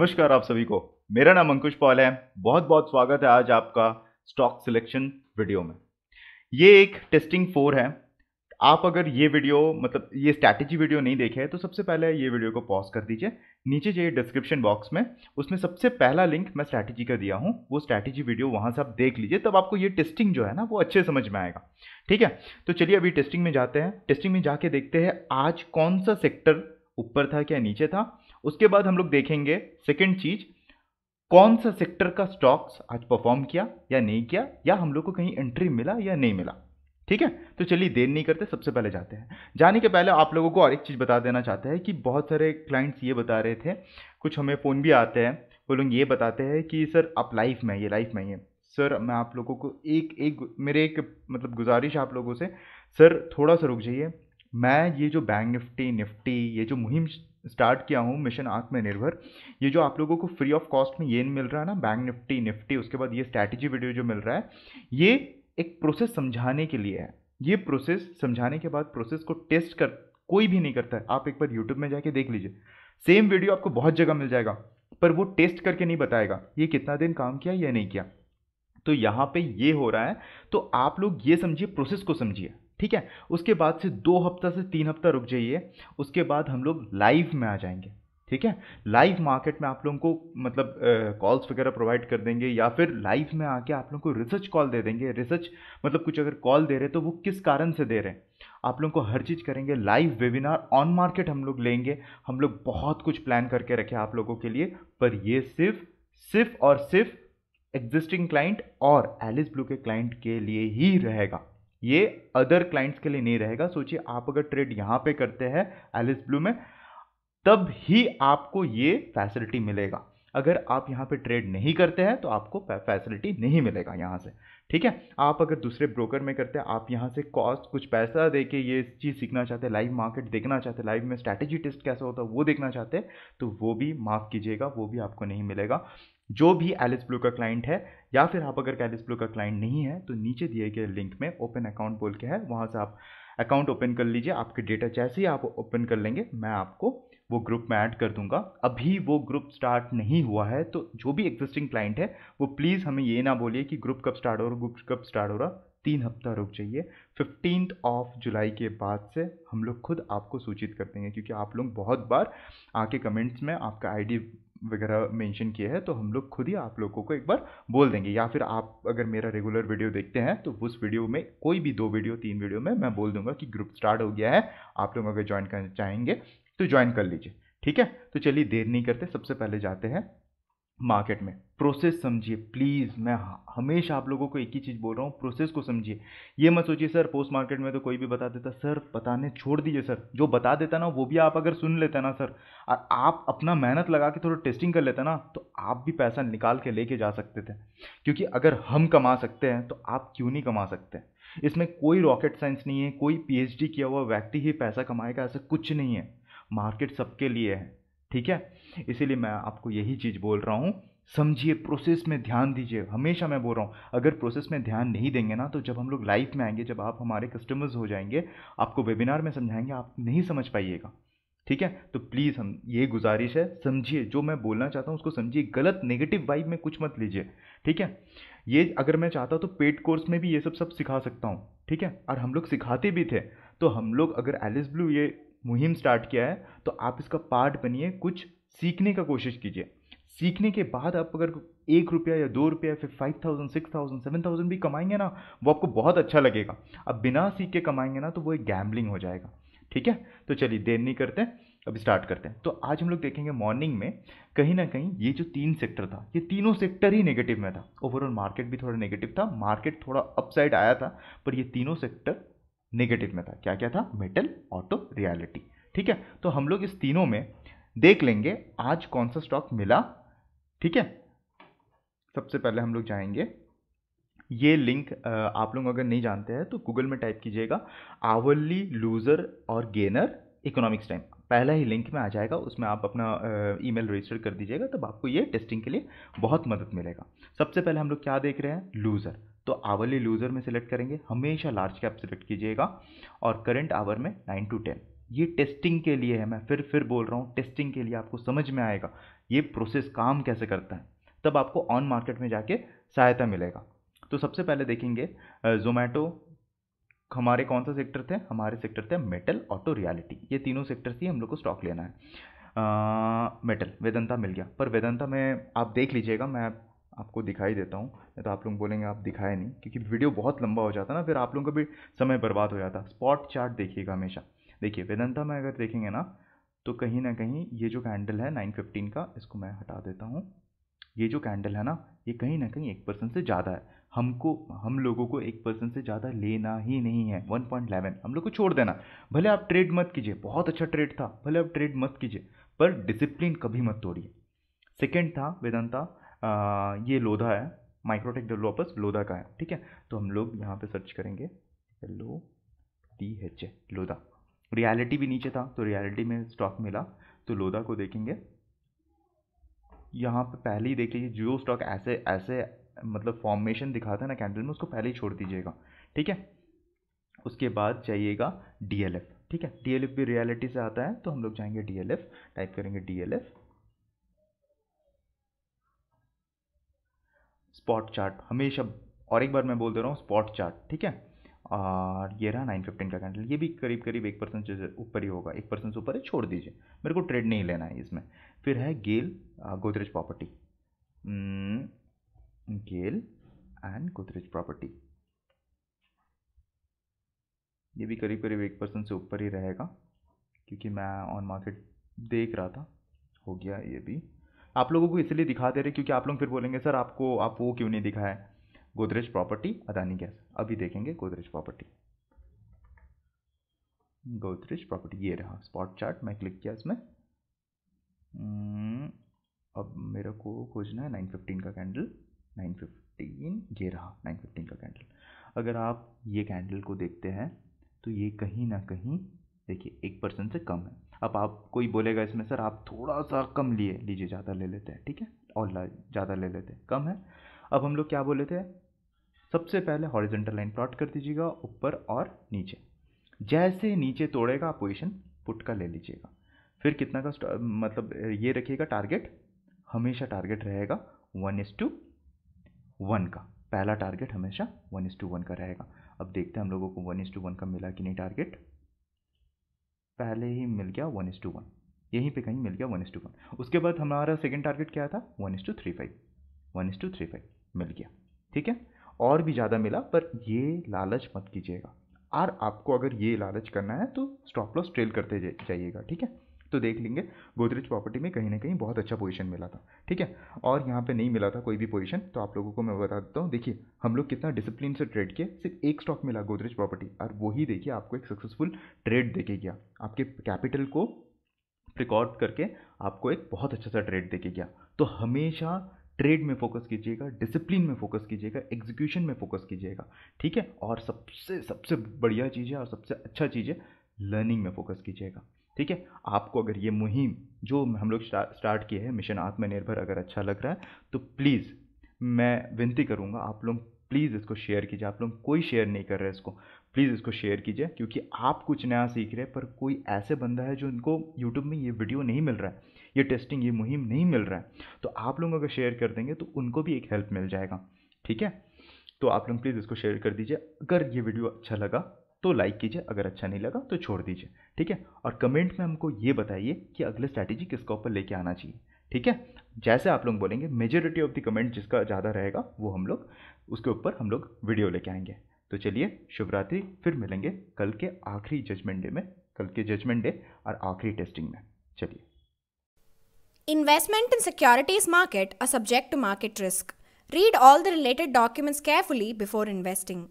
नमस्कार आप सभी को। मेरा नाम अंकुश पॉल है। बहुत बहुत स्वागत है आज आपका स्टॉक सिलेक्शन वीडियो में। ये एक टेस्टिंग फोर है। आप अगर ये वीडियो मतलब ये स्ट्रैटेजी वीडियो नहीं देखे तो सबसे पहले ये वीडियो को पॉज कर दीजिए। नीचे जाइए डिस्क्रिप्शन बॉक्स में, उसमें सबसे पहला लिंक मैं स्ट्रैटेजी का दिया हूँ। वो स्ट्रैटेजी वीडियो वहाँ से आप देख लीजिए, तब आपको ये टेस्टिंग जो है ना, वो अच्छे समझ में आएगा। ठीक है? तो चलिए अभी टेस्टिंग में जाते हैं। टेस्टिंग में जाके देखते हैं आज कौन सा सेक्टर ऊपर था क्या नीचे था। उसके बाद हम लोग देखेंगे सेकेंड चीज़, कौन सा सेक्टर का स्टॉक्स आज परफॉर्म किया या नहीं किया, या हम लोग को कहीं एंट्री मिला या नहीं मिला। ठीक है? तो चलिए देर नहीं करते, सबसे पहले जाते हैं। जाने के पहले आप लोगों को और एक चीज़ बता देना चाहते हैं कि बहुत सारे क्लाइंट्स ये बता रहे थे, कुछ हमें फ़ोन भी आते हैं, वो लोग ये बताते हैं कि सर आप लाइफ में ये लाइफ में ये सर, मैं आप लोगों को एक एक, मेरे एक मतलब गुजारिश आप लोगों से, सर थोड़ा सा रुक जाइए, मैं ये जो बैंक निफ्टी निफ्टी ये जो मुहिम स्टार्ट किया हूँ, मिशन आत्मनिर्भर ये जो आप लोगों को फ्री ऑफ़ कॉस्ट में ये मिल रहा है ना बैंक निफ्टी निफ्टी, उसके बाद ये स्ट्रैटेजी वीडियो जो मिल रहा है, ये एक प्रोसेस समझाने के लिए है। ये प्रोसेस समझाने के बाद प्रोसेस को टेस्ट कर, कोई भी नहीं करता है। आप एक बार यूट्यूब में जाके देख लीजिए। सेम वीडियो आपको बहुत जगह मिल जाएगा, पर वो टेस्ट करके नहीं बताएगा, ये कितना दिन काम किया या नहीं किया। तो यहाँ पे ये हो रहा है तो आप लोग ये समझिए प्रोसेस को समझिए। ठीक है? उसके बाद से दो हफ़्ता से तीन हफ़्ता रुक जाइए। उसके बाद हम लोग लाइव में आ जाएँगे। ठीक है? लाइव मार्केट में आप लोगों को मतलब कॉल्स वगैरह प्रोवाइड कर देंगे या फिर लाइव में आके आप लोगों को रिसर्च कॉल दे देंगे। रिसर्च मतलब कुछ अगर कॉल दे रहे तो वो किस कारण से दे रहे हैं? आप लोगों को हर चीज़ करेंगे। लाइव वेबिनार ऑन मार्केट हम लोग लेंगे। हम लोग बहुत कुछ प्लान करके रखे आप लोगों के लिए। पर ये सिर्फ़ सिर्फ़ और सिर्फ़ एग्जिस्टिंग क्लाइंट और एलिस ब्लू के क्लाइंट के लिए ही रहेगा। ये अदर क्लाइंट्स के लिए नहीं रहेगा। सोचिए, आप अगर ट्रेड यहाँ पे करते हैं एलिस ब्लू में, तब ही आपको ये फैसिलिटी मिलेगा। अगर आप यहाँ पे ट्रेड नहीं करते हैं तो आपको फैसिलिटी नहीं मिलेगा यहाँ से। ठीक है? आप अगर दूसरे ब्रोकर में करते हैं, आप यहाँ से कॉस्ट कुछ पैसा दे के ये चीज़ सीखना चाहते हैं लाइव मार्केट देखना चाहते हैं लाइव में स्ट्रैटेजी टेस्ट कैसा होता है, वो देखना चाहते हैं तो वो भी माफ़ कीजिएगा, वो भी आपको नहीं मिलेगा। जो भी एलिस ब्लू का क्लाइंट है, या फिर आप अगर एलिस ब्लू का क्लाइंट नहीं है तो नीचे दिए गए लिंक में ओपन अकाउंट बोल के है, वहाँ से आप अकाउंट ओपन कर लीजिए, आपके डेटा जैसे ही आप ओपन कर लेंगे, मैं आपको वो ग्रुप में ऐड कर दूँगा। अभी वो ग्रुप स्टार्ट नहीं हुआ है तो जो भी एग्जिस्टिंग क्लाइंट है, वो प्लीज़ हमें ये ना बोलिए कि ग्रुप कब स्टार्ट हो रहा ग्रुप कब स्टार्ट हो रहा। तीन हफ़्ता रुक जाइए। फिफ्टीन ऑफ़ जुलाई के बाद से हम लोग खुद आपको सूचित कर देंगे, क्योंकि आप लोग बहुत बार आके कमेंट्स में आपका आईडी वगैरह मेंशन किए हैं तो हम लोग खुद ही आप लोगों को एक बार बोल देंगे। या फिर आप अगर मेरा रेगुलर वीडियो देखते हैं तो उस वीडियो में कोई भी दो वीडियो तीन वीडियो में मैं बोल दूँगा कि ग्रुप स्टार्ट हो गया है। आप लोग अगर ज्वाइन करना चाहेंगे तो ज्वाइन कर लीजिए। ठीक है? तो चलिए, देर नहीं करते, सबसे पहले जाते हैं मार्केट में। प्रोसेस समझिए प्लीज़ मैं हमेशा आप लोगों को एक ही चीज़ बोल रहा हूँ प्रोसेस को समझिए। ये मत सोचिए, सर पोस्ट मार्केट में तो कोई भी बता देता। सर, बताने छोड़ दीजिए, सर। जो बता देता ना, वो भी आप अगर सुन लेते ना, सर और आप अपना मेहनत लगा के थोड़ा टेस्टिंग कर लेते ना तो आप भी पैसा निकाल के लेके जा सकते थे। क्योंकि अगर हम कमा सकते हैं तो आप क्यों नहीं कमा सकते? इसमें कोई रॉकेट साइंस नहीं है, कोई पीएचडी किया हुआ व्यक्ति ही पैसा कमाएगा, ऐसा कुछ नहीं है। मार्केट सबके लिए है, ठीक है? इसीलिए मैं आपको यही चीज़ बोल रहा हूँ। समझिए, प्रोसेस में ध्यान दीजिए। हमेशा मैं बोल रहा हूँ, अगर प्रोसेस में ध्यान नहीं देंगे ना तो जब हम लोग लाइफ में आएँगे, जब आप हमारे कस्टमर्स हो जाएँगे, आपको वेबिनार में समझाएँगे, आप नहीं समझ पाइएगा, ठीक है? तो प्लीज़ हम, ये गुजारिश है, समझिए, जो मैं बोलना चाहता हूँ, उसको समझिए। गलत, नेगेटिव वाइब में कुछ मत लीजिए, ठीक है? ये अगर मैं चाहता तो पेड कोर्स में भी ये सब सब सिखा सकता हूँ, ठीक है? और हम लोग सिखाते भी थे तो हम लोग अगर एलिस ब्लू ये मुहिम स्टार्ट किया है तो आप इसका पार्ट बनिए, कुछ सीखने का कोशिश कीजिए। सीखने के बाद आप अगर एक रुपया या दो रुपया, फिर five thousand six thousand seven thousand भी कमाएँगे ना, वो आपको बहुत अच्छा लगेगा। अब बिना सीख के कमाएँगे ना तो वो एक गैम्बलिंग हो जाएगा। ठीक है? तो चलिए, देर नहीं करते, अब स्टार्ट करते हैं। तो आज हम लोग देखेंगे मॉर्निंग में, कहीं ना कहीं ये जो तीन सेक्टर था, ये तीनों सेक्टर ही नेगेटिव में था। ओवरऑल मार्केट भी थोड़ा नेगेटिव था मार्केट थोड़ा अपसाइड आया था, पर ये तीनों सेक्टर नेगेटिव में था। क्या क्या था? मेटल ऑटो रियलिटी ठीक है? तो हम लोग इस तीनों में देख लेंगे आज कौन सा स्टॉक मिला। ठीक है? सबसे पहले हम लोग जाएँगे। ये लिंक आप लोग अगर नहीं जानते हैं तो गूगल में टाइप कीजिएगा आवरली लूज़र और गेनर इकोनॉमिक्स टाइम पहला ही लिंक में आ जाएगा, उसमें आप अपना ईमेल रजिस्टर कर दीजिएगा, तब आपको ये टेस्टिंग के लिए बहुत मदद मिलेगा। सबसे पहले हम लोग क्या देख रहे हैं? लूज़र तो आवरली लूज़र में सिलेक्ट करेंगे। हमेशा लार्ज कैप सिलेक्ट कीजिएगा और करंट आवर में नाइन टू टेन ये टेस्टिंग के लिए है, मैं फिर फिर बोल रहा हूँ टेस्टिंग के लिए आपको समझ में आएगा ये प्रोसेस काम कैसे करता है। तब आपको ऑन मार्केट में जाके सहायता मिलेगा। तो सबसे पहले देखेंगे जोमेटो हमारे कौन सा सेक्टर थे? हमारे सेक्टर थे मेटल ऑटो रियलिटी ये तीनों सेक्टर ही हम लोग को स्टॉक लेना है। मेटल वेदंता मिल गया। पर वेदंता में आप देख लीजिएगा, मैं आपको दिखाई देता हूँ। नहीं तो आप लोग बोलेंगे, आप दिखाए नहीं। क्योंकि वीडियो बहुत लंबा हो जाता ना, फिर आप लोगों का भी समय बर्बाद हो जाता। स्पॉट चार्ट देखिएगा हमेशा। देखिए, वेदंता में अगर देखेंगे ना तो कहीं ना कहीं ये जो कैंडल है नाइन फिफ्टीन का, इसको मैं हटा देता हूँ। ये जो कैंडल है ना, ये कहीं ना कहीं एक परसेंट से ज़्यादा है। हमको, हम लोगों को एक परसेंट से ज़्यादा लेना ही नहीं है। वन पॉइंट इलेवन हम लोग को छोड़ देना। भले आप ट्रेड मत कीजिए। बहुत अच्छा ट्रेड था। भले आप ट्रेड मत कीजिए। पर डिसिप्लिन कभी मत तोड़िए। सेकेंड था वेदांता। ये लोधा है माइक्रोटेक डेवलपर्स लोधा का है, ठीक है? तो हम लोग यहाँ पे सर्च करेंगे L O H A Lodha. Realty भी नीचे था तो रियलिटी में स्टॉक मिला तो लोधा को देखेंगे। यहाँ पे पहले ही देख लीजिए जो स्टॉक ऐसे ऐसे मतलब फॉर्मेशन दिखाता है ना कैंडल में, उसको पहले ही छोड़ दीजिएगा, ठीक है? उसके बाद जाइएगा डी ठीक है? डीएलएफ भी रियलिटी से आता है तो हम लोग जाएँगे डीएलएफ़ टाइप करेंगे डीएलएफ स्पॉट चार्ट हमेशा, और एक बार मैं बोल दे रहा हूँ स्पॉट चार्ट ठीक है? और ये रहा नाइन फिफ्टीन का कैंडल ये भी करीब करीब एक परसेंट से ऊपर ही होगा। एक परसेंट से ऊपर है, छोड़ दीजिए। मेरे को ट्रेड नहीं लेना है इसमें। फिर है GAIL Godrej property GAIL and Godrej property ये भी करीब करीब एक परसेंट से ऊपर ही रहेगा, क्योंकि मैं ऑन मार्केट देख रहा था, हो गया ये भी। आप लोगों को इसलिए दिखा दे रहे क्योंकि आप लोग फिर बोलेंगे सर आपको आप वो क्यों नहीं दिखाए गोदरेज प्रॉपर्टी अदानी गैस। अभी देखेंगे गोदरेज प्रॉपर्टी। गोदरेज प्रॉपर्टी ये रहा स्पॉट चार्ट मैं क्लिक किया इसमें। हम्म, अब मेरे को खोजना है नाइन फिफ्टीन का कैंडल नाइन फिफ्टीन ये रहा नाइन फिफ्टीन का कैंडल अगर आप ये कैंडल को देखते हैं तो ये कहीं ना कहीं देखिए एक परसेंट से कम है। अब आप, कोई बोलेगा इसमें, सर, आप थोड़ा सा कम लिए, लीजिए, ज़्यादा ले लेते हैं। ठीक है? और ज़्यादा ले लेते हैं। कम है? अब हम लोग क्या बोले थे? सबसे पहले हॉरिजेंटल लाइन प्लॉट कर दीजिएगा, ऊपर और नीचे। जैसे नीचे तोड़ेगा, आप पोजिशन पुट का ले लीजिएगा। फिर कितना का मतलब ये रखिएगा टारगेट हमेशा टारगेट रहेगा वन इस टू वन का। पहला टारगेट हमेशा वन इस टू वन का रहेगा। अब देखते हैं हम लोगों को वन इस टू वन का मिला कि नहीं टारगेट पहले ही मिल गया वन इज़ टू वन यहीं पे कहीं मिल गया वन इज़ टू वन उसके बाद हमारा सेकेंड टारगेट क्या था? One is two three five one is two three five मिल गया. ठीक है? और भी ज़्यादा मिला, पर ये लालच मत कीजिएगा। और आपको अगर ये लालच करना है तो स्टॉप लॉस ट्रेल करते जाइएगा, ठीक है? तो देख लेंगे। गोदरेज प्रॉपर्टी में कहीं ना कहीं बहुत अच्छा पोजीशन मिला था, ठीक है? और यहाँ पे नहीं मिला था कोई भी पोजीशन तो आप लोगों को मैं बता देता हूँ। देखिए, हम लोग कितना डिसिप्लिन से ट्रेड किए, सिर्फ़ एक स्टॉक मिला गोदरेज प्रॉपर्टी और वही देखिए आपको एक सक्सेसफुल ट्रेड देके गया। आपके कैपिटल को रिकॉर्ड करके आपको एक बहुत अच्छा सा ट्रेड देके गया। तो हमेशा ट्रेड में फोकस कीजिएगा डिसिप्लिन में फोकस कीजिएगा एग्जीक्यूशन में फोकस कीजिएगा, ठीक है? और सबसे सबसे बढ़िया चीज़ है और सबसे अच्छा चीज़ है लर्निंग में फोकस कीजिएगा। ठीक है? आपको अगर ये मुहिम जो हम लोग स्टार्ट किए हैं, मिशन आत्मनिर्भर अगर अच्छा लग रहा है तो प्लीज़ मैं विनती करूँगा आप लोग प्लीज़ इसको शेयर कीजिए। आप लोग कोई शेयर नहीं कर रहे इसको। प्लीज़ इसको शेयर कीजिए, क्योंकि आप कुछ नया सीख रहे हैं, पर कोई ऐसे बंदा है जो इनको यूट्यूब में ये वीडियो नहीं मिल रहा है, ये टेस्टिंग, ये मुहिम नहीं मिल रहा है। तो आप लोग अगर शेयर कर देंगे तो उनको भी एक हेल्प मिल जाएगा, ठीक है? तो आप लोग प्लीज़ इसको शेयर कर दीजिए। अगर ये वीडियो अच्छा लगा तो लाइक कीजिए, अगर अच्छा नहीं लगा तो छोड़ दीजिए, ठीक है? और कमेंट में हमको ये बताइए कि अगले स्ट्रैटेजी किसका ऊपर लेके आना चाहिए, ठीक है? जैसे आप लोग बोलेंगे मेजोरिटी ऑफ़ द कमेंट जिसका ज़्यादा रहेगा वो हम लोग, उसके ऊपर हम लोग वीडियो लेके आएँगे। तो चलिए, शुभरात्रि, फिर मिलेंगे कल के आखिरी जजमेंट डे में, कल के जजमेंट डे और आखिरी टेस्टिंग में। चलिए। Investment in securities market are subject to market risk. Read all the related documents carefully before investing.